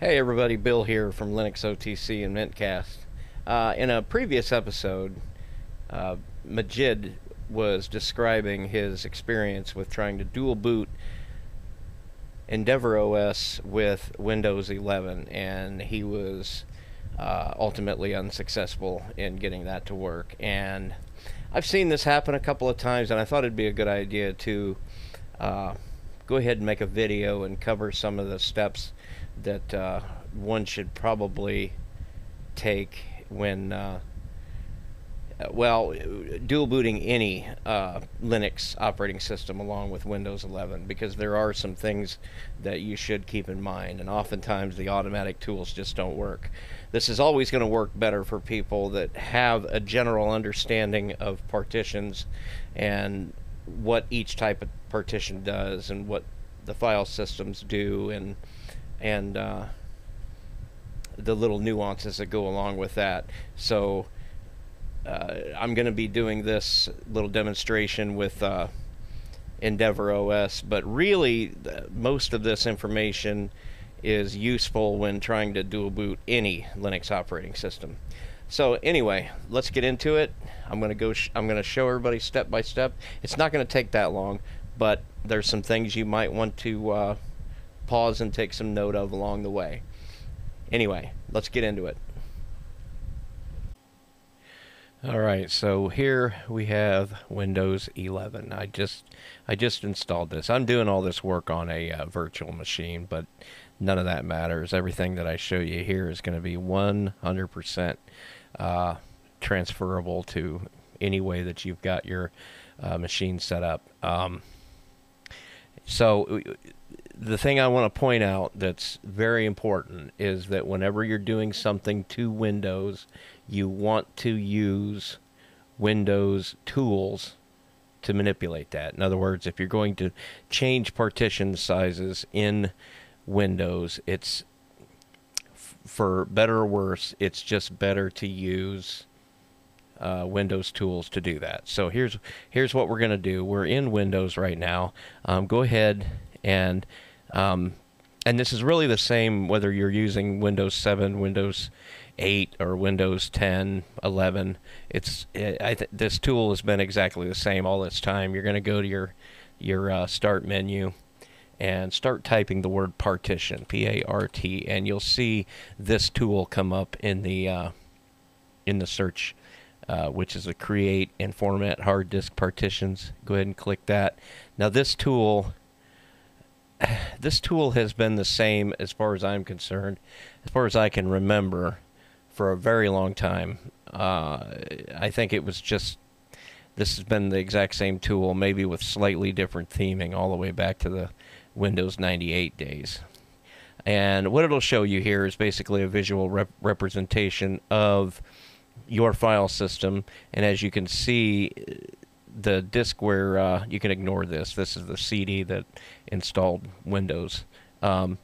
Hey everybody, Bill here from Linux OTC and Mintcast. Uh, in a previous episode, uh, Majid was describing his experience with trying to dual boot Endeavour OS with Windows 11, and he was uh, ultimately unsuccessful in getting that to work. And I've seen this happen a couple of times, and I thought it'd be a good idea to uh, go ahead and make a video and cover some of the steps that uh, one should probably take when, uh, well, dual booting any uh, Linux operating system along with Windows 11 because there are some things that you should keep in mind, and oftentimes the automatic tools just don't work. This is always going to work better for people that have a general understanding of partitions and what each type of partition does and what the file systems do and and uh, the little nuances that go along with that. So uh, I'm going to be doing this little demonstration with uh, Endeavour OS, but really most of this information is useful when trying to dual boot any Linux operating system. So anyway, let's get into it. I'm going to go. I'm going to show everybody step by step. It's not going to take that long, but there's some things you might want to uh, pause and take some note of along the way. Anyway, let's get into it. All right, so here we have Windows 11. I just I just installed this. I'm doing all this work on a uh, virtual machine, but none of that matters. Everything that I show you here is going to be 100% uh, transferable to any way that you've got your uh, machine set up. Um, so the thing I want to point out that's very important is that whenever you're doing something to Windows, you want to use Windows tools to manipulate that. In other words, if you're going to change partition sizes in Windows, it's for better or worse, it's just better to use uh, Windows tools to do that. So here's here's what we're going to do. We're in Windows right now. Um, go ahead and um, and this is really the same whether you're using Windows 7, Windows 8, or Windows 10, 11. It's it, I th- this tool has been exactly the same all this time. You're going to go to your your uh, start menu and start typing the word partition, P-A-R-T, and you'll see this tool come up in the uh, in the search, uh, which is a create and format hard disk partitions. Go ahead and click that. Now this tool this tool has been the same as far as I'm concerned, as far as I can remember, for a very long time. Uh, I think it was just this has been the exact same tool, maybe with slightly different theming, all the way back to the Windows 98 days. And what it'll show you here is basically a visual rep representation of your file system. And as you can see, the disk where uh, you can ignore this. This is the CD that installed Windows. Um,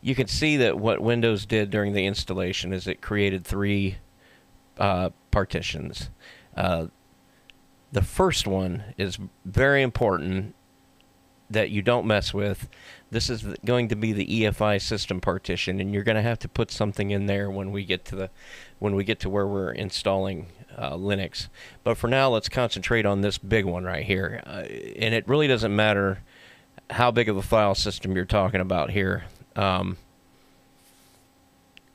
you can see that what Windows did during the installation is it created three uh, partitions. Uh, the first one is very important that you don't mess with. This is going to be the EFI system partition, and you're going to have to put something in there when we get to the when we get to where we're installing uh, Linux. But for now, let's concentrate on this big one right here. Uh, and it really doesn't matter how big of a file system you're talking about here. Um,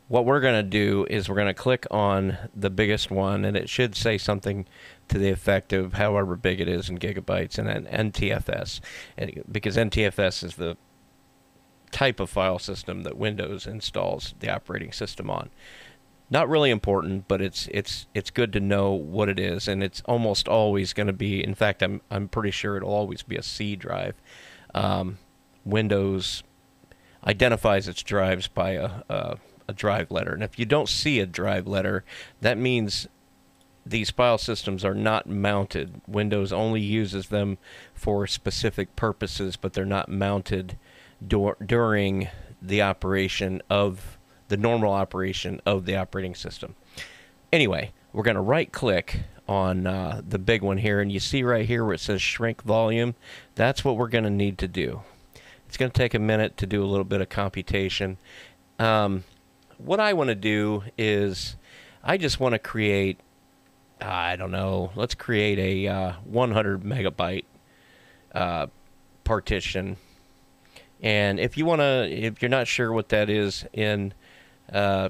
what we're going to do is we're going to click on the biggest one, and it should say something to the effect of however big it is in gigabytes, and then NTFS, and, because NTFS is the type of file system that Windows installs the operating system on not really important, but it's it's it's good to know what it is, and it's almost always going to be. In fact, I'm I'm pretty sure it'll always be a C drive. Um, Windows identifies its drives by a, a a drive letter, and if you don't see a drive letter, that means these file systems are not mounted. Windows only uses them for specific purposes, but they're not mounted dur during the operation of the normal operation of the operating system. Anyway, we're going to right click on uh, the big one here, and you see right here where it says shrink volume. That's what we're going to need to do. it's going to take a minute to do a little bit of computation. Um, what I want to do is I just want to create, I don't know, let's create a uh, 100 megabyte uh, partition. And if you want to, if you're not sure what that is in, uh,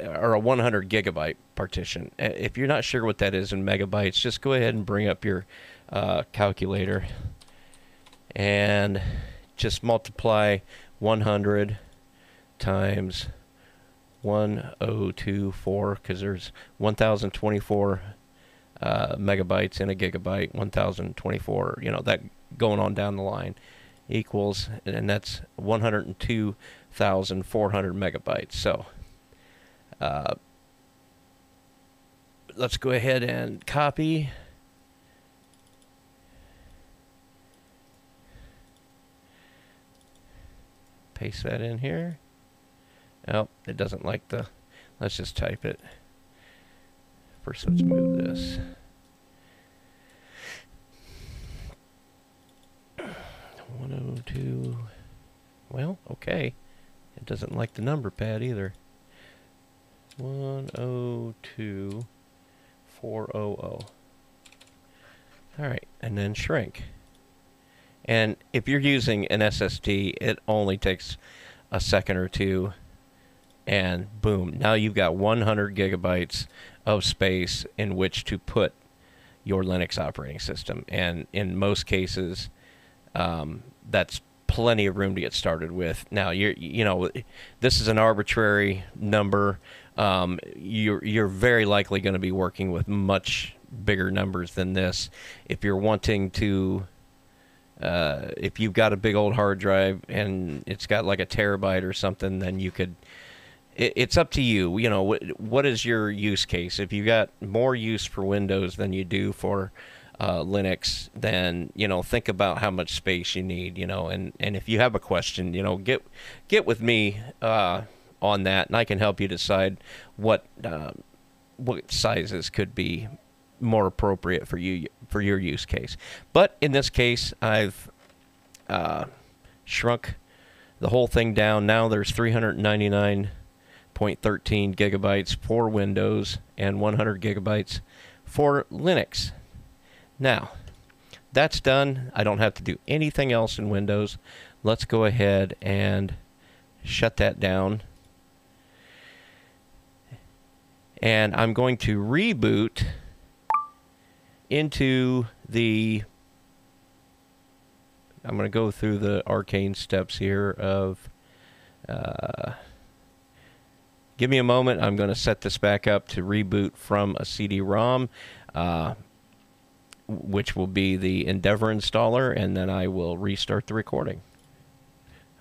or a 100 gigabyte partition, if you're not sure what that is in megabytes, just go ahead and bring up your uh, calculator and just multiply 100 times 1024 because there's 1024 uh, megabytes in a gigabyte 1024 you know that going on down the line equals and that's 102,400 megabytes so uh, let's go ahead and copy paste that in here. Oh, it doesn't like the... Let's just type it. First, let's move this. One oh two. Well, okay. It doesn't like the number pad either. One oh two four oh oh. All right, and then shrink. And if you're using an SSD, it only takes a second or two, and boom, now you've got 100 gigabytes of space in which to put your Linux operating system. And in most cases, um, that's plenty of room to get started with. Now, you're you know, this is an arbitrary number. Um, you're you're very likely going to be working with much bigger numbers than this if you're wanting to uh, if you've got a big old hard drive and it's got like a terabyte or something, then you could. It, it's up to you. You know, what, what is your use case? If you got more use for Windows than you do for uh, Linux, then you know think about how much space you need. You know, and and if you have a question, you know, get get with me uh, on that, and I can help you decide what uh, what sizes could be more appropriate for you for your use case. But in this case, I've uh, shrunk the whole thing down. Now there's 399.13 gigabytes for Windows and 100 gigabytes for Linux. Now, that's done. I don't have to do anything else in Windows. Let's go ahead and shut that down. And I'm going to reboot into the I'm going to go through the arcane steps here of uh, give me a moment I'm going to set this back up to reboot from a CD-ROM uh, which will be the Endeavour installer and then I will restart the recording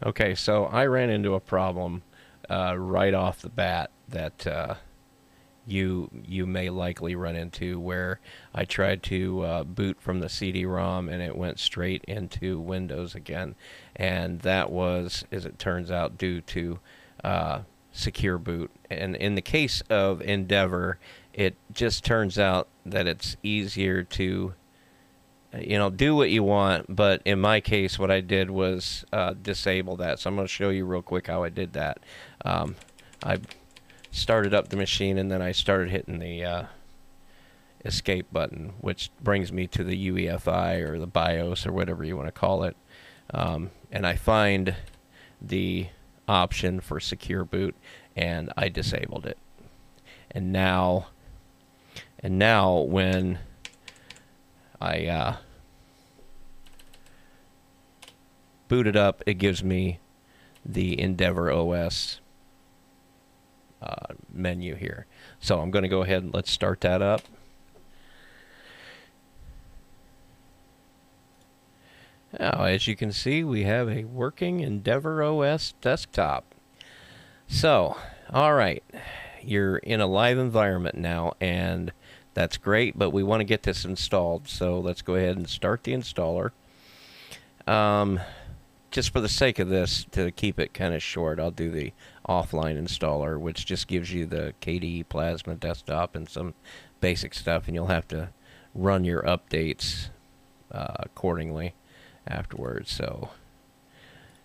okay so I ran into a problem uh, right off the bat that uh, you you may likely run into where I tried to uh, boot from the CD-ROM and it went straight into Windows again, and that was, as it turns out, due to uh, secure boot. And in the case of Endeavour, it just turns out that it's easier to you know do what you want but in my case what i did was uh, disable that so i'm going to show you real quick how i did that um, i started up the machine and then I started hitting the uh, escape button, which brings me to the UEFI or the BIOS or whatever you want to call it. Um, and I find the option for secure boot and I disabled it. And now, and now when I uh, boot it up, it gives me the Endeavour OS uh, menu here. So I'm going to go ahead and let's start that up. Now, as you can see, we have a working Endeavour OS desktop. So, all right, you're in a live environment now, and that's great, but we want to get this installed. So let's go ahead and start the installer. Um, just for the sake of this, to keep it kind of short, I'll do the offline installer, which just gives you the KDE Plasma desktop and some basic stuff, and you'll have to run your updates uh, accordingly afterwards. So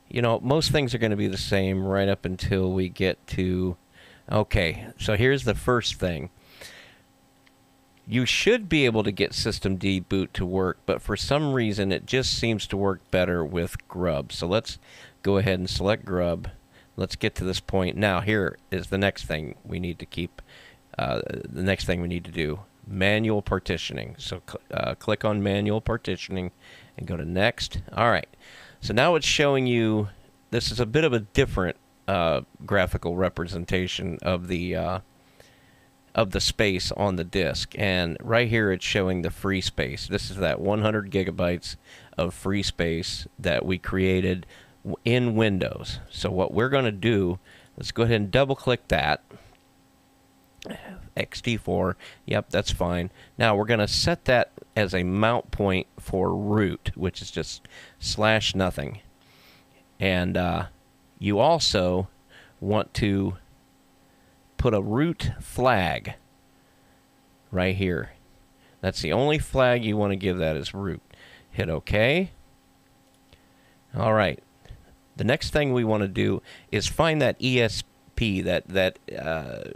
you know, most things are going to be the same right up until we get to. Okay, so here's the first thing. You should be able to get systemd boot to work, but for some reason it just seems to work better with grub. So let's go ahead and select grub. Let's get to this point. Now here is the next thing we need to keep, uh, the next thing we need to do. Manual partitioning. So cl uh, click on manual partitioning and go to next. All right. So now it's showing you, this is a bit of a different uh, graphical representation of the uh, of the space on the disk. And right here it's showing the free space. This is that 100 gigabytes of free space that we created in Windows. So what we're going to do, let's go ahead and double click that. ext4, yep, that's fine. Now we're going to set that as a mount point for root, which is just slash nothing. And uh, you also want to put a root flag right here. That's the only flag you want to give that is root. Hit OK. All right. The next thing we want to do is find that ESP, that that uh,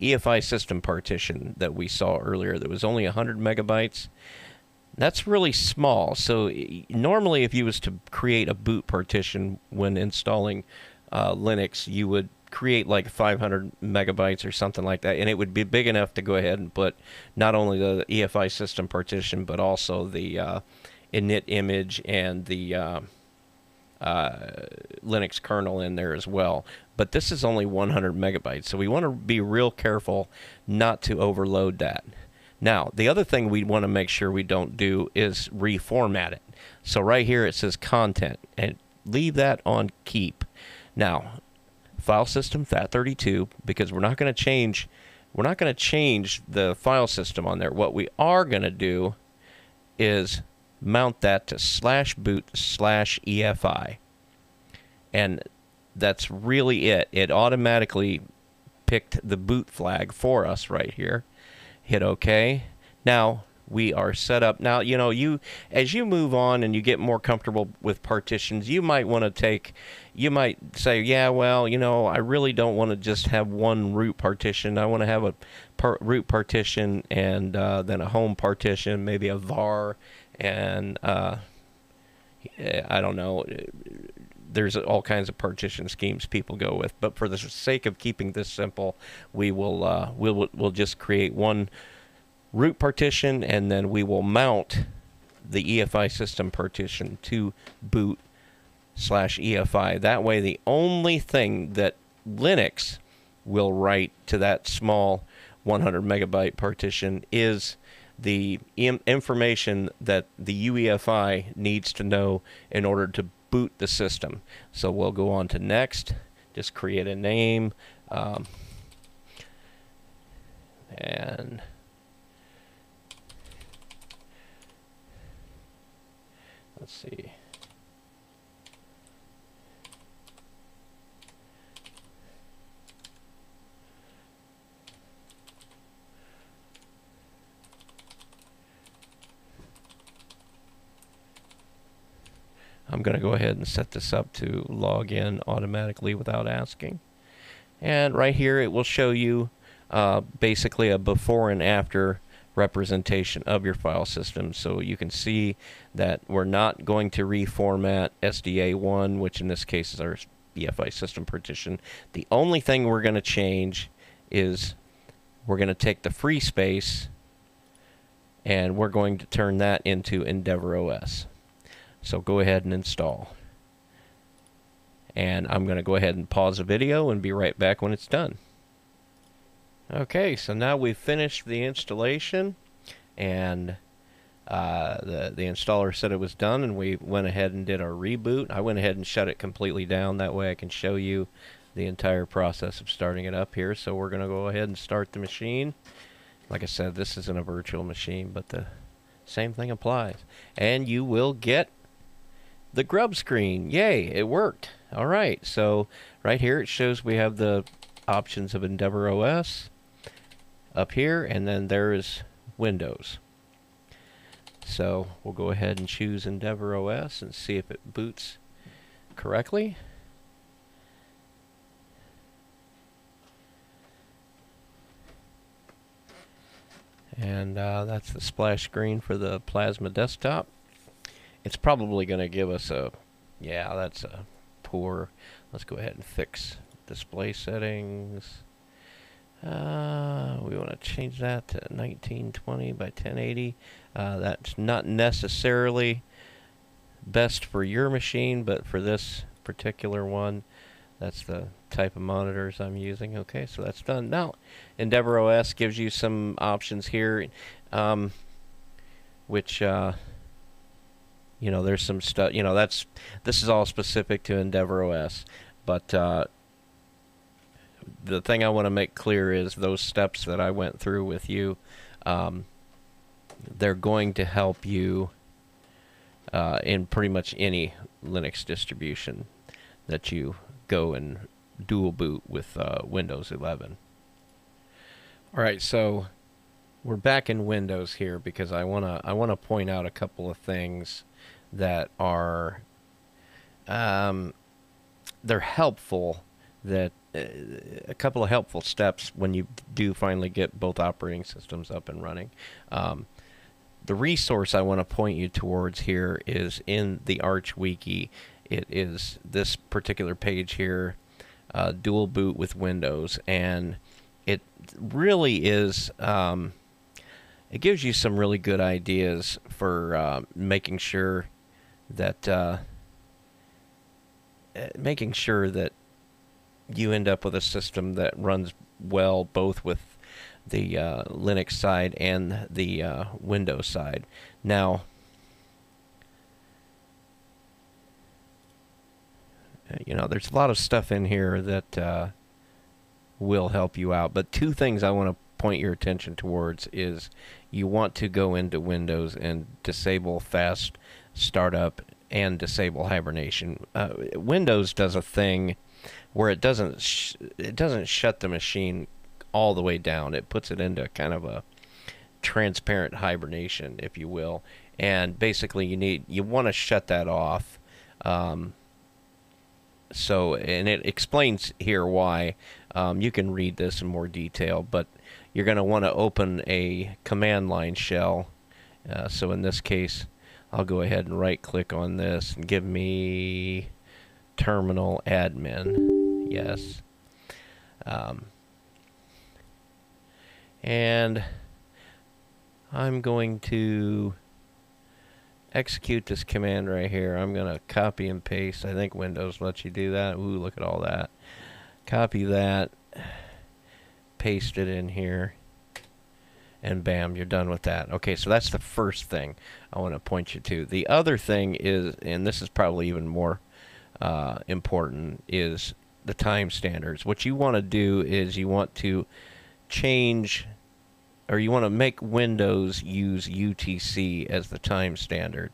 EFI system partition that we saw earlier that was only 100 megabytes. That's really small. So normally, if you was to create a boot partition when installing uh, Linux, you would create like 500 megabytes or something like that, and it would be big enough to go ahead and put not only the EFI system partition but also the uh, init image and the uh, uh, Linux kernel in there as well. But this is only 100 megabytes, so we want to be real careful not to overload that. Now, the other thing we want to make sure we don't do is reformat it. So right here it says content, and leave that on keep. Now, file system FAT32 because we're not going to change we're not going to change the file system on there. What we are going to do is mount that to slash boot slash EFI. And that's really it. It automatically picked the boot flag for us right here. Hit OK. Now, we are set up. Now you know you as you move on and you get more comfortable with partitions you might want to take you might say yeah well you know i really don't want to just have one root partition. I want to have a par root partition and uh, then a home partition maybe a var and uh, i don't know. There's all kinds of partition schemes people go with but for the sake of keeping this simple we will uh, we'll, we'll just create one root partition, and then we will mount the EFI system partition to boot slash EFI. That way, the only thing that Linux will write to that small 100 megabyte partition is the information that the UEFI needs to know in order to boot the system. So we'll go on to next, just create a name, um, and Let's see. I'm going to go ahead and set this up to log in automatically without asking. And right here it will show you uh, basically a before and after representation of your file system. So you can see that we're not going to reformat SDA1, which in this case is our EFI system partition. The only thing we're going to change is we're going to take the free space and we're going to turn that into Endeavour OS. So go ahead and install. And I'm going to go ahead and pause the video and be right back when it's done. Okay, so now we've finished the installation and uh, the, the installer said it was done and we went ahead and did our reboot. I went ahead and shut it completely down. That way I can show you the entire process of starting it up here. So we're going to go ahead and start the machine. Like I said, this isn't a virtual machine, but the same thing applies. And you will get the grub screen. Yay, it worked. All right, so right here it shows we have the options of Endeavour OS up here, and then there is Windows. So we'll go ahead and choose Endeavour OS and see if it boots correctly. And uh, that's the splash screen for the Plasma desktop. It's probably going to give us a, yeah, that's a poor. Let's go ahead and fix display settings. Uh, we want to change that to 1920 by 1080. Uh, that's not necessarily best for your machine, but for this particular one, that's the type of monitors I'm using. Okay, so that's done. Now, Endeavour OS gives you some options here, um, which, uh, you know, there's some stuff, you know, that's, this is all specific to Endeavour OS, but, uh, the thing I want to make clear is those steps that I went through with you, um, they're going to help you uh, in pretty much any Linux distribution that you go and dual boot with uh, Windows 11. All right, so we're back in Windows here because I wanna I wanna point out a couple of things that are um, they're helpful that uh, a couple of helpful steps when you do finally get both operating systems up and running. Um, the resource I want to point you towards here is in the Arch Wiki. It is this particular page here, uh, dual boot with Windows, and it really is. Um, it gives you some really good ideas for uh, making sure that uh, uh making sure that you end up with a system that runs well both with the uh, Linux side and the uh, Windows side. Now, you know, there's a lot of stuff in here that uh, will help you out. But two things I want to point your attention towards is you want to go into Windows and disable fast startup and disable hibernation. Uh, Windows does a thing where it doesn't it doesn't shut the machine all the way down. It puts it into kind of a transparent hibernation, if you will. And basically, you need you want to shut that off. Um, so, and it explains here why. Um, you can read this in more detail, but you're going to want to open a command line shell. Uh, so in this case, I'll go ahead and right click on this and give me terminal admin. Yes. Um, and I'm going to execute this command right here. I'm going to copy and paste. I think Windows lets you do that. Ooh, look at all that. Copy that, paste it in here, and bam, you're done with that. Okay, so that's the first thing I want to point you to. The other thing is, and this is probably even more uh, important, is the time standards. What you want to do is you want to change or you want to make Windows use UTC as the time standard.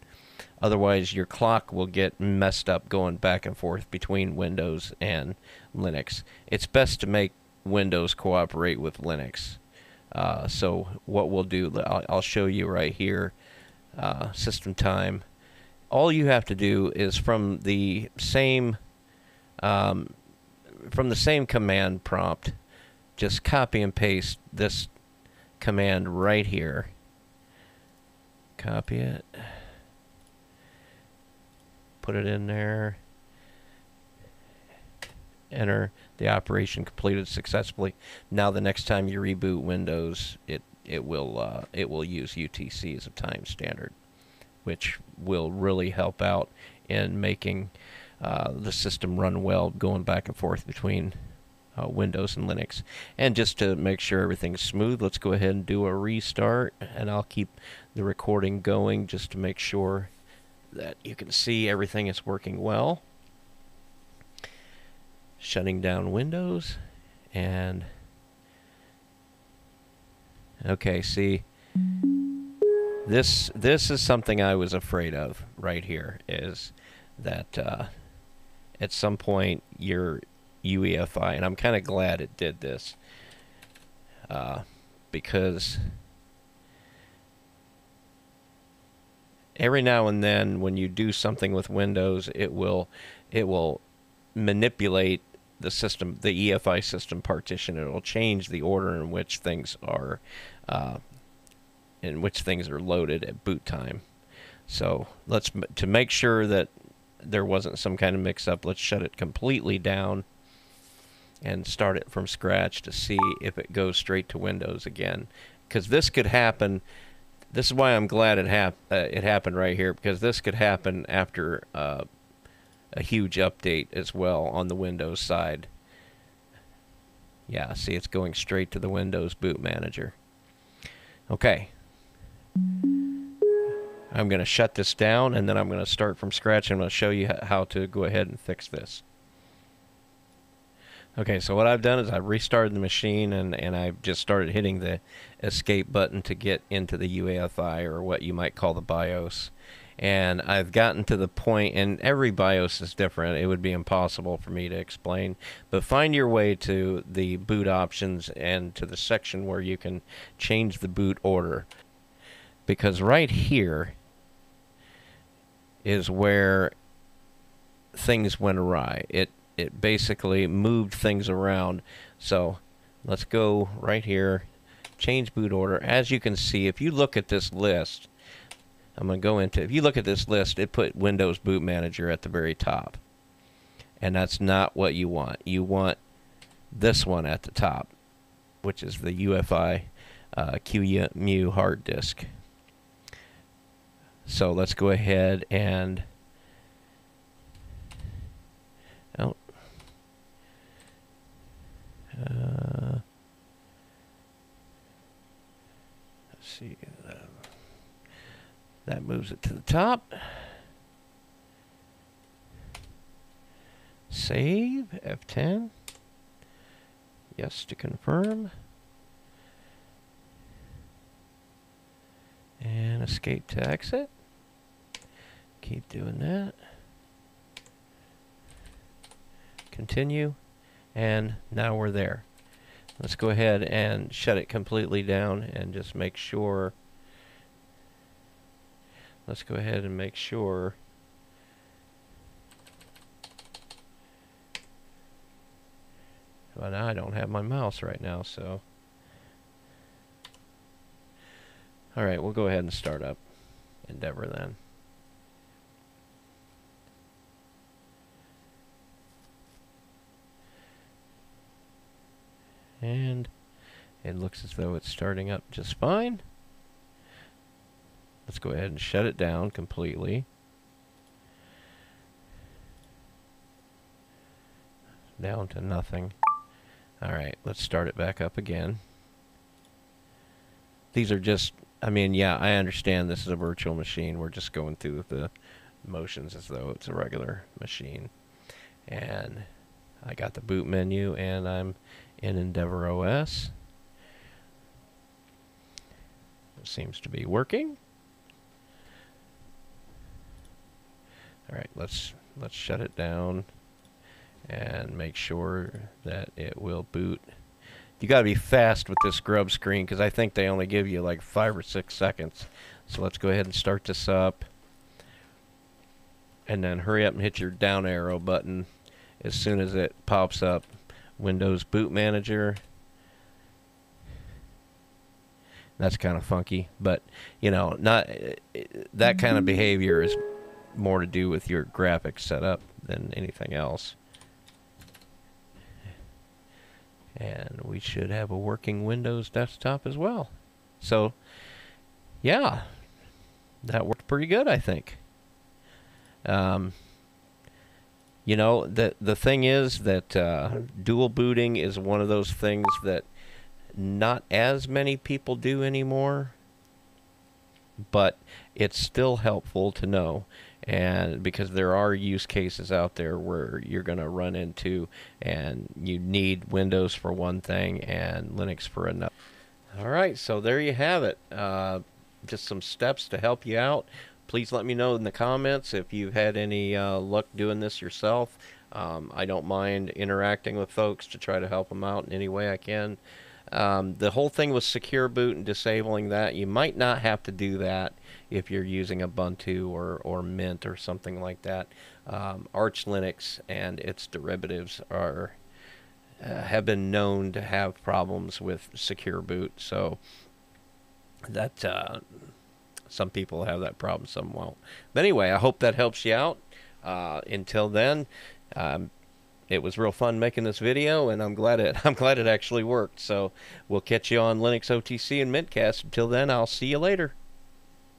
Otherwise, your clock will get messed up going back and forth between Windows and Linux. It's best to make Windows cooperate with Linux. Uh, so what we'll do, I'll, I'll show you right here, uh, system time. All you have to do is from the same um, from the same command prompt, just copy and paste this command right here. Copy it. Put it in there. Enter the operation completed successfully. Now the next time you reboot Windows, it it will uh, it will use UTC as a time standard, which will really help out in making uh, the system run well, going back and forth between uh, Windows and Linux. And just to make sure everything's smooth, let's go ahead and do a restart. And I'll keep the recording going just to make sure that you can see everything is working well. Shutting down Windows and okay, see this this is something I was afraid of right here is that uh, at some point your UEFI, and I'm kind of glad it did this uh, because every now and then when you do something with Windows, it will it will manipulate the system, the EFI system partition. It will change the order in which things are, uh, in which things are loaded at boot time. So let's to make sure that there wasn't some kind of mix-up. Let's shut it completely down and start it from scratch to see if it goes straight to Windows again. Because this could happen. This is why I'm glad it hap- uh, it happened right here because this could happen after uh, a huge update as well on the Windows side. Yeah, see, it's going straight to the Windows Boot Manager. Okay. I'm going to shut this down and then I'm going to start from scratch and I'm going to show you how to go ahead and fix this. Okay, so what I've done is I've restarted the machine and, and I've just started hitting the escape button to get into the UEFI or what you might call the BIOS. And I've gotten to the point, and every BIOS is different. It would be impossible for me to explain. But find your way to the boot options and to the section where you can change the boot order. Because right here is where things went awry. It it basically moved things around. So let's go right here, change boot order. As you can see, if you look at this list, I'm going to go into, if you look at this list, it put Windows Boot Manager at the very top. And that's not what you want. You want this one at the top, which is the UEFI uh, hard disk. So let's go ahead and oh, uh, let's see. Uh, that moves it to the top. Save F10. Yes to confirm. And escape to exit. Keep doing that. Continue. And now we're there. Let's go ahead and shut it completely down and just make sure. Let's go ahead and make sure. Well, now I don't have my mouse right now, so. Alright, we'll go ahead and start up Endeavour then. And it looks as though it's starting up just fine. Let's go ahead and shut it down completely. Down to nothing. Alright, let's start it back up again. These are just I mean, yeah, I understand this is a virtual machine. We're just going through the motions as though it's a regular machine. And I got the boot menu and I'm in Endeavour OS. It seems to be working. All right, let's let's shut it down and make sure that it will boot you got to be fast with this grub screen because I think they only give you like five or six seconds. So let's go ahead and start this up. And then hurry up and hit your down arrow button as soon as it pops up. Windows Boot Manager. That's kind of funky, but you know, not that kind of behavior is more to do with your graphics setup than anything else. And we should have a working Windows desktop as well. So, yeah, that worked pretty good, I think. Um, you know, the the thing is that uh, dual booting is one of those things that not as many people do anymore, but it's still helpful to know and because there are use cases out there where you're going to run into and you need Windows for one thing and Linux for another. All right, so there you have it. Uh, just some steps to help you out. Please let me know in the comments if you've had any uh, luck doing this yourself. Um, I don't mind interacting with folks to try to help them out in any way I can. Um, the whole thing with secure boot and disabling that, you might not have to do that if you're using Ubuntu or, or Mint or something like that. um, Arch Linux and its derivatives are uh, have been known to have problems with secure boot. So that uh, some people have that problem, some won't. But anyway, I hope that helps you out. Uh, until then, um, it was real fun making this video, and I'm glad it I'm glad it actually worked. So we'll catch you on Linux OTC and Mintcast. Until then, I'll see you later.